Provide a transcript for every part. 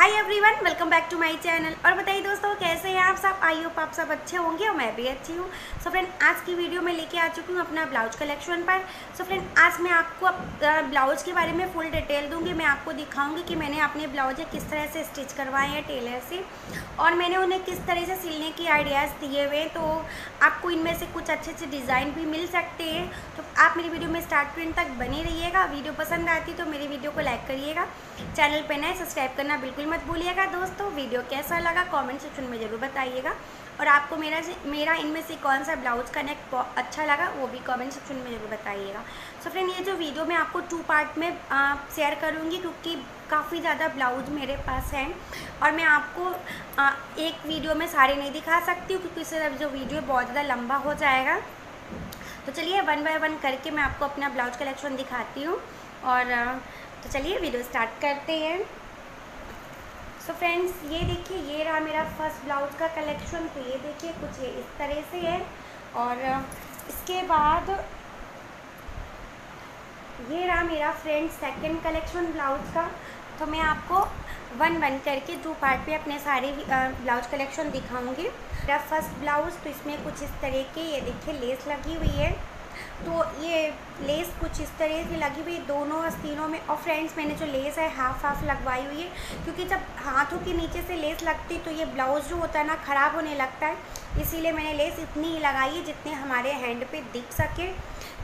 Hi everyone welcome back to my channel और बताइए दोस्तों, कैसे हैं आप सब? आई होप आप सब अच्छे होंगे और मैं भी अच्छी हूँ। सो फ्रेंड आज की वीडियो में लेके आ चुकी हूँ अपना ब्लाउज कलेक्शन पर। सो फ्रेंड आज मैं आपको ब्लाउज के बारे में फुल डिटेल दूँगी। मैं आपको दिखाऊँगी कि मैंने अपने ब्लाउज किस तरह से स्टिच करवाए हैं टेलर से। और मैंने उन्हें किस तरह से सिलने की आइडियाज़ दिए हुए हैं। तो आपको इनमें से कुछ अच्छे अच्छे डिज़ाइन भी मिल सकते हैं। तो आप मेरी वीडियो में स्टार्ट प्रिंट तक बने रहिएगा। वीडियो पसंद आती तो मेरी वीडियो को लाइक करिएगा। चैनल पर नए सब्सक्राइब करना बिल्कुल मत भूलिएगा दोस्तों वीडियो कैसा लगा कमेंट सेक्शन में ज़रूर बताइएगा। और आपको मेरा मेरा इनमें से कौन सा ब्लाउज का नेक अच्छा लगा वो भी कमेंट सेक्शन में ज़रूर बताइएगा। सो so फ्रेंड ये जो वीडियो मैं आपको टू पार्ट में शेयर करूँगी क्योंकि काफ़ी ज़्यादा ब्लाउज मेरे पास हैं। और मैं आपको आ, एक वीडियो में सारे नहीं दिखा सकती हूँ क्योंकि इससे जो वीडियो बहुत ज़्यादा लंबा हो जाएगा। तो चलिए वन बाय वन करके मैं आपको अपना ब्लाउज कलेक्शन दिखाती हूँ। और तो चलिए वीडियो स्टार्ट करते हैं। सो so फ्रेंड्स ये देखिए, ये रहा मेरा फ़र्स्ट ब्लाउज का कलेक्शन तो ये देखिए कुछ ये इस तरह से है। और इसके बाद ये रहा मेरा फ्रेंड सेकंड कलेक्शन ब्लाउज का। तो मैं आपको वन वन करके टू पार्ट पे अपने सारे ब्लाउज कलेक्शन दिखाऊँगी। मेरा फ़र्स्ट ब्लाउज तो इसमें कुछ इस तरह के, ये देखिए लेस लगी हुई है। तो ये लेस कुछ इस तरह से लगी हुई, दोनों आस्तीनों में, और फ्रेंड्स मैंने जो लेस है हाफ़ हाफ़ लगवाई हुई है। क्योंकि जब हाथों के नीचे से लेस लगती तो ये ब्लाउज़ जो होता है ना, ख़राब होने लगता है। इसीलिए मैंने लेस इतनी ही लगाई है जितने हमारे हैंड पे दिख सके।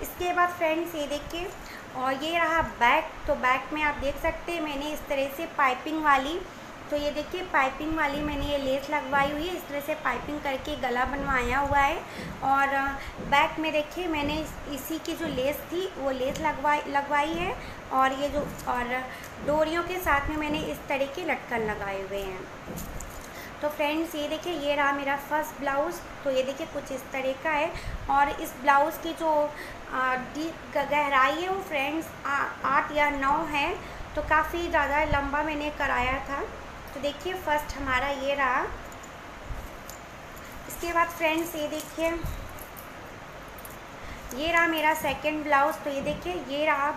इसके बाद फ्रेंड्स ये देखिए, और ये रहा बैक तो बैक में आप देख सकते हैं, मैंने इस तरह से पाइपिंग वाली तो ये देखिए पाइपिंग वाली मैंने ये लेस लगवाई हुई है। इस तरह से पाइपिंग करके गला बनवाया हुआ है। और बैक में देखिए, मैंने इसी की जो लेस थी, वो लेस लगवाई लगवाई है। और ये जो, और डोरियों के साथ में मैंने इस तरह के लटकन लगाए हुए हैं। तो फ्रेंड्स ये देखिए, ये रहा मेरा फ़र्स्ट ब्लाउज़ तो ये देखिए, कुछ इस तरह का है। और इस ब्लाउज़ की जो गहराई है वो फ्रेंड्स आठ या नौ है। तो काफ़ी ज़्यादा लंबा मैंने कराया था। तो देखिए फ़र्स्ट हमारा ये रहा। इसके बाद फ्रेंड्स ये देखिए। ये रहा मेरा सेकंड ब्लाउज़ तो ये देखिए, ये रहा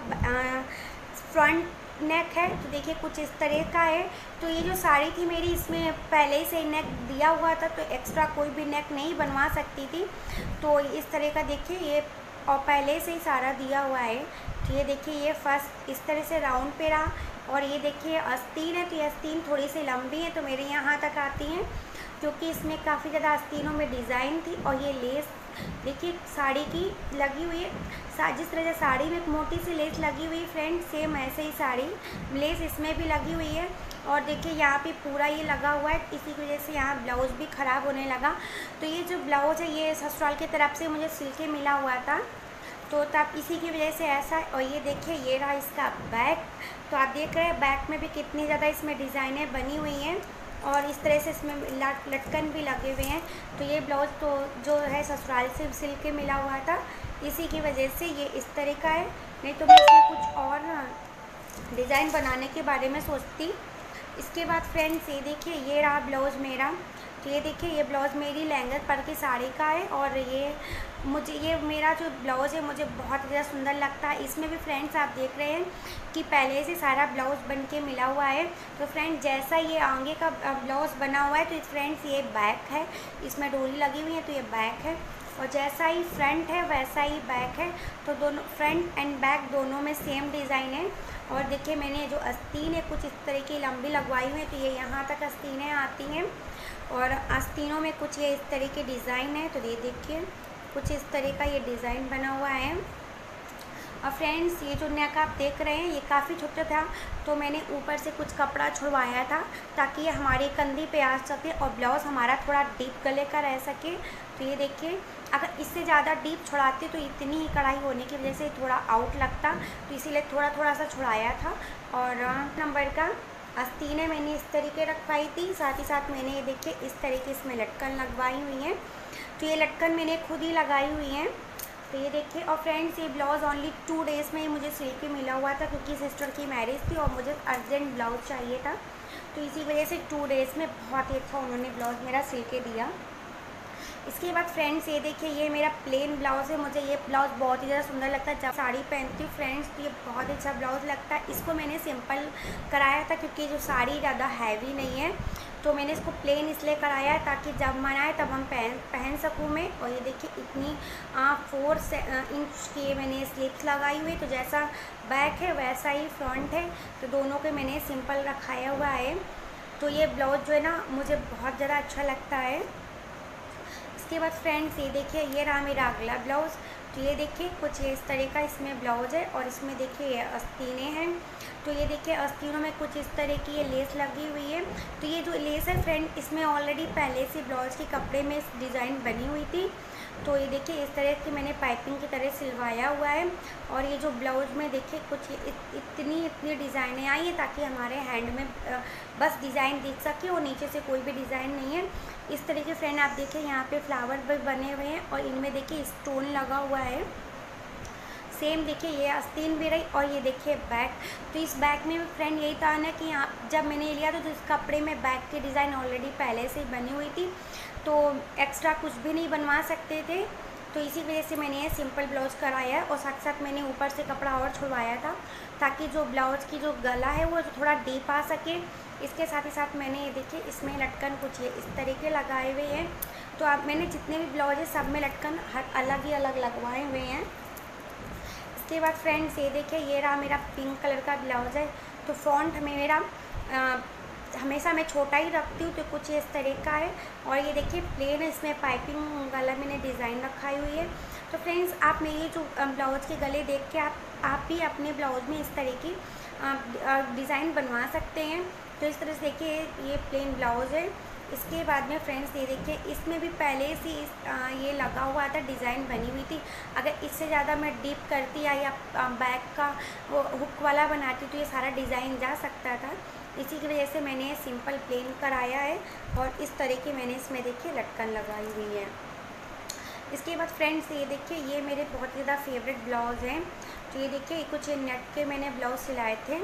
फ्रंट नेक है। तो देखिए, कुछ इस तरह का है। तो ये जो साड़ी थी मेरी, इसमें पहले ही से नेक दिया हुआ था तो एक्स्ट्रा कोई भी नेक नहीं बनवा सकती थी। तो इस तरह का देखिए, ये और पहले से ही सारा दिया हुआ है। तो ये देखिए, ये फ़र्स्ट इस तरह से राउंड पे रहा। और ये देखिए, आस्तीन है तो ये आस्तीन थोड़ी सी लंबी है तो मेरे यहाँ तक आती हैं क्योंकि इसमें काफ़ी ज़्यादा आस्तीनों में डिज़ाइन थी और ये लेस, देखिए, साड़ी की लगी हुई है। जिस तरह से साड़ी में एक मोटी सी लेस लगी हुई है फ्रेंड, सेम ऐसे ही साड़ी, लेस इसमें भी लगी हुई है। और देखिए, यहाँ पे पूरा ये लगा हुआ है, इसी की वजह से यहाँ ब्लाउज़ भी ख़राब होने लगा। तो ये जो ब्लाउज़ है, ये ससुराल की तरफ़ से मुझे सिल के मिला हुआ था। तो तब इसी की वजह से ऐसा, और ये देखिए, ये रहा इसका बैक तो आप देख रहे हैं, बैक में भी कितनी ज़्यादा इसमें डिज़ाइनें बनी हुई हैं और इस तरह से इसमें लटकन भी लगे हुए हैं। तो ये ब्लाउज़ तो जो है ससुराल से सिल के मिला हुआ था, इसी की वजह से ये इस तरह का है। नहीं तो मैं इसमें कुछ और डिज़ाइन बनाने के बारे में सोचती। इसके बाद फ्रेंड्स, ये देखिए, ये रहा ब्लाउज़ मेरा। तो ये देखिए, ये ब्लाउज़ मेरी लहंगा पर की साड़ी का है और ये मुझे, ये मेरा जो ब्लाउज़ है मुझे बहुत ज़्यादा सुंदर लगता है। इसमें भी फ्रेंड्स आप देख रहे हैं कि पहले से सारा ब्लाउज़ बन के मिला हुआ है। तो फ्रेंड, जैसा ये आगे का ब्लाउज़ बना हुआ है तो फ्रेंड्स, ये बैक है। इसमें डोरी लगी हुई है तो ये बैक है। और जैसा ही फ्रंट है, वैसा ही बैक है। तो दोनों, फ्रंट एंड बैक दोनों में सेम डिज़ाइन है। और देखिए, मैंने जो आस्तीन है, कुछ इस तरह की लंबी लगवाई हुई है तो ये यहाँ तक आस्तीनें आती हैं। और आस्तीनों में कुछ ये इस तरह के डिज़ाइन है तो ये देखिए, कुछ इस तरह का ये डिज़ाइन बना हुआ है। और फ्रेंड्स, ये जो नेक आप देख रहे हैं, ये काफ़ी छोटा था तो मैंने ऊपर से कुछ कपड़ा छुड़वाया था, ताकि ये हमारे कंधे पे आ सके और ब्लाउज़ हमारा थोड़ा डीप गले का रह सके। तो ये देखिए, अगर इससे ज़्यादा डीप छुड़ाते तो इतनी ही कढ़ाई होने की वजह से थोड़ा आउट लगता तो इसीलिए थोड़ा थोड़ा सा छुड़ाया था। और, नंबर का आस्तीनें मैंने इस तरीके रखवाई थी, साथ ही साथ मैंने ये देखिए इस तरीके इसमें लटकन लगवाई हुई हैं। तो ये लटकन मैंने खुद ही लगाई हुई हैं। तो ये देखिए, और फ्रेंड्स ये ब्लाउज़ ओनली टू डेज़ में ही मुझे सिल के मिला हुआ था, क्योंकि सिस्टर की मैरिज थी और मुझे अर्जेंट ब्लाउज़ चाहिए था। तो इसी वजह से टू डेज़ में बहुत ही अच्छा उन्होंने ब्लाउज़ मेरा सिल के दिया। इसके बाद फ्रेंड्स ये देखिए ये मेरा प्लेन ब्लाउज़ है। मुझे ये ब्लाउज़ बहुत ही ज़्यादा सुंदर लगता है। जब साड़ी पहनती हूँ फ्रेंड्स तो ये बहुत अच्छा ब्लाउज़ लगता है। इसको मैंने सिंपल कराया था क्योंकि जो साड़ी ज़्यादा हैवी नहीं है तो मैंने इसको प्लेन इसलिए कराया है ताकि जब मन आए तब हम पहन पहन सकूँ मैं। और ये देखिए इतनी आ, फोर से इंच की मैंने स्लिप्स लगाई हुई तो जैसा बैक है वैसा ही फ्रंट है। तो दोनों के मैंने सिंपल रखाया हुआ है। तो ये ब्लाउज जो है ना मुझे बहुत ज़्यादा अच्छा लगता है। इसके बाद फ्रेंड्स ये देखिए, ये रहा मेरा अगला ब्लाउज़ तो ये देखिए, कुछ इस तरह का इसमें ब्लाउज है और इसमें देखिए ये अस्तीने हैं। तो ये देखिए, अस्तीनों में कुछ इस तरह की ये लेस लगी हुई है। तो ये जो लेस है फ्रेंड इसमें ऑलरेडी पहले से ब्लाउज के कपड़े में डिज़ाइन बनी हुई थी। तो ये देखिए इस तरह से मैंने पाइपिंग की तरह सिलवाया हुआ है और ये जो ब्लाउज में देखिए कुछ इत, इतनी इतनी डिज़ाइनें आई हैं ताकि हमारे हैंड में बस डिज़ाइन दिख सके और नीचे से कोई भी डिज़ाइन नहीं है। इस तरह के फ्रेंड आप देखिए यहाँ पे फ्लावर भी बने हुए हैं और इनमें देखिए स्टोन लगा हुआ है। सेम देखिए ये आस्तीन भी रही और ये देखिए बैक। तो इस बैक में भी फ्रेंड यही था ना कि यहाँ जब मैंने लिया था तो इस कपड़े में बैक की डिज़ाइन ऑलरेडी पहले से ही बनी हुई थी। तो एक्स्ट्रा कुछ भी नहीं बनवा सकते थे। तो इसी वजह से मैंने ये सिंपल ब्लाउज़ कराया है और साथ साथ मैंने ऊपर से कपड़ा और छुड़वाया था ताकि जो ब्लाउज़ की जो गला है वो थोड़ा डीप आ सके। इसके साथ ही साथ मैंने ये देखिए इसमें लटकन कुछ ये इस तरीके लगाए हुए हैं। तो आप मैंने जितने भी ब्लाउज है, सब में लटकन हर अलग ही अलग लगवाए हुए हैं। इसके बाद फ्रेंड्स ये देखिए ये रहा मेरा पिंक कलर का ब्लाउज़ है। तो फ्रंट में मेरा आ, हमेशा मैं छोटा ही रखती हूँ तो कुछ इस तरह का है। और ये देखिए प्लेन इसमें पाइपिंग वाला मैंने डिज़ाइन रखाई हुई है। तो फ्रेंड्स आप मेरे जो ब्लाउज़ के गले देख के आप आप भी अपने ब्लाउज़ में इस तरह की डिज़ाइन बनवा सकते हैं। तो इस तरह से देखिए ये प्लेन ब्लाउज़ है। इसके बाद में फ्रेंड्स ये देखिए इसमें भी पहले से इस आ, ये लगा हुआ था डिज़ाइन बनी हुई थी। अगर इससे ज़्यादा मैं डीप करती या, या बैक का वो हुक वाला बनाती तो ये सारा डिज़ाइन जा सकता था। इसी की वजह से मैंने सिंपल प्लेन कराया है और इस तरह की मैंने इसमें देखिए लटकन लगाई हुई है। इसके बाद फ्रेंड्स ये देखिए ये मेरे बहुत ज़्यादा फेवरेट ब्लाउज़ हैं। तो ये देखिए कुछ नेट के मैंने ब्लाउज़ सिलाए थे।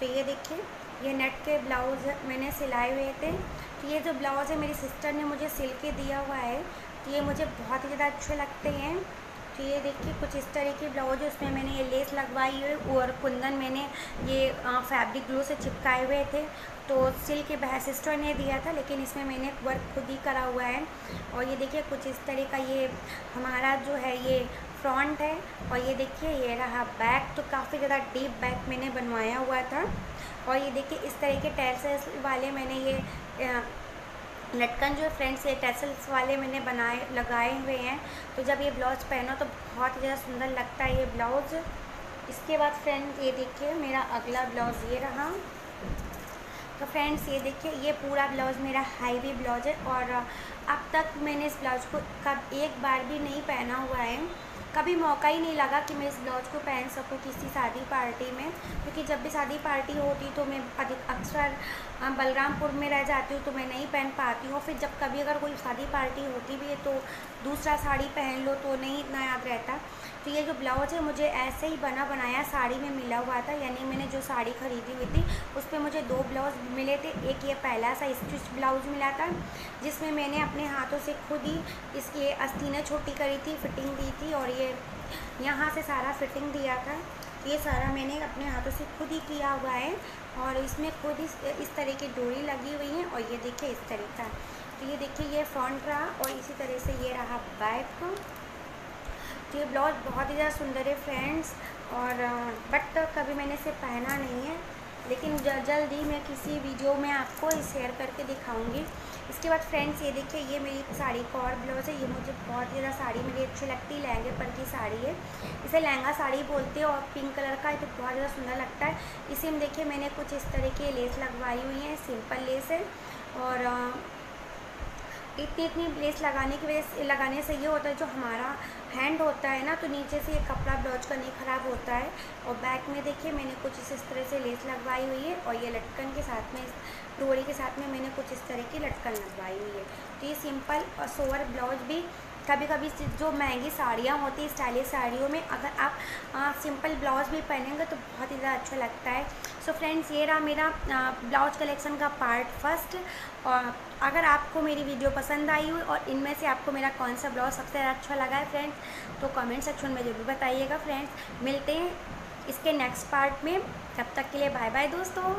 तो ये देखिए, ये नेट के ब्लाउज़ मैंने सिलाए हुए थे। तो ये जो ब्लाउज़ है, मेरी सिस्टर ने मुझे सिल के दिया हुआ है। तो ये मुझे बहुत ही ज़्यादा अच्छे लगते हैं। तो ये देखिए, कुछ इस तरह की ब्लाउज उसमें मैंने ये लेस लगवाई हुई और कुंदन मैंने ये फैब्रिक ग्लू से चिपकाए हुए थे। तो सिल के बह सिस्टर ने दिया था, लेकिन इसमें मैंने वर्क खुद ही करा हुआ है। और ये देखिए, कुछ इस तरह का ये हमारा जो है, ये फ्रंट है और ये देखिए, ये रहा बैक तो काफ़ी ज़्यादा डीप बैक मैंने बनवाया हुआ था। और ये देखिए, इस तरह के टैसल्स वाले मैंने ये लटकन जो है फ्रेंड्स ये टैसल्स वाले मैंने बनाए, लगाए हुए हैं। तो जब ये ब्लाउज़ पहनो तो बहुत ज़्यादा सुंदर लगता है ये ब्लाउज़ इसके बाद फ्रेंड्स ये देखिए, मेरा अगला ब्लाउज़ ये रहा। तो फ्रेंड्स ये देखिए, ये पूरा ब्लाउज़ मेरा हाईवी ब्लाउज़ है और अब तक मैंने इस ब्लाउज़ को कब एक बार भी नहीं पहना हुआ है। कभी मौका ही नहीं लगा कि मैं इस ब्लाउज को पहन सकूँ किसी शादी पार्टी में, क्योंकि जब भी शादी पार्टी होती तो मैं अधिक अक्सर बलरामपुर में रह जाती हूँ तो मैं नहीं पहन पाती हूँ। फिर जब कभी अगर कोई शादी पार्टी होती भी है तो दूसरा साड़ी पहन लो तो नहीं इतना याद रहता। तो ये जो ब्लाउज़ है मुझे ऐसे ही बना बनाया साड़ी में मिला हुआ था, यानी मैंने जो साड़ी ख़रीदी हुई थी उस पर मुझे दो ब्लाउज़ मिले थे। एक ये पहला सा स्टिच ब्लाउज़ मिला था, जिसमें मैंने अपने हाथों से खुद ही इसकी अस्तीना छोटी करी थी, फिटिंग दी थी और ये यहाँ से सारा फिटिंग दिया था। ये सारा मैंने अपने हाथों से खुद ही किया हुआ है और इसमें खुद इस इस तरह की डोरी लगी हुई है और ये देखिए इस तरह का। तो ये देखिए ये फ्रंट रहा और इसी तरह से ये रहा बैक तो ये ब्लाउज बहुत ही ज़्यादा सुंदर है फ्रेंड्स और बट कभी मैंने इसे पहना नहीं है। लेकिन जल्द ही मैं किसी वीडियो में आपको शेयर करके दिखाऊँगी। इसके बाद फ्रेंड्स ये देखिए, ये मेरी साड़ी का और ब्लाउज़ है, ये मुझे बहुत ज़्यादा साड़ी, मेरी अच्छी लगती है, लहंगे पर की साड़ी है। इसे लहंगा साड़ी बोलते हैं और पिंक कलर का तो बहुत ज़्यादा सुंदर लगता है। इसी में देखिए, मैंने कुछ इस तरह की लेस लगवाई हुई है सिंपल लेस है। और इतनी इतनी लेस लगाने की वजह से, लगाने से ये होता है, जो हमारा हैंड होता है ना तो नीचे से ये कपड़ा ब्लाउज का नहीं ख़राब होता है। और बैक में देखिए, मैंने कुछ इस तरह से लेस लगवाई हुई है और ये लटकन के साथ में डोरी के साथ में मैंने कुछ इस तरह की लटकन लगवाई हुई है। तो ये सिंपल और सोवर ब्लाउज भी कभी कभी जो महँगी साड़ियाँ होती हैं स्टाइलिश साड़ियों में अगर आप आ, सिंपल ब्लाउज़ भी पहनेंगे तो बहुत ही ज़्यादा अच्छा लगता है। सो so फ्रेंड्स ये रहा मेरा ब्लाउज कलेक्शन का पार्ट फ़र्स्ट और अगर आपको मेरी वीडियो पसंद आई हो और इनमें से आपको मेरा कौन सा ब्लाउज सबसे ज़्यादा अच्छा लगा है फ्रेंड्स तो कमेंट सेक्शन में ज़रूर बताइएगा फ्रेंड्स मिलते हैं इसके नेक्स्ट पार्ट में. तब तक के लिए बाय बाय दोस्तों।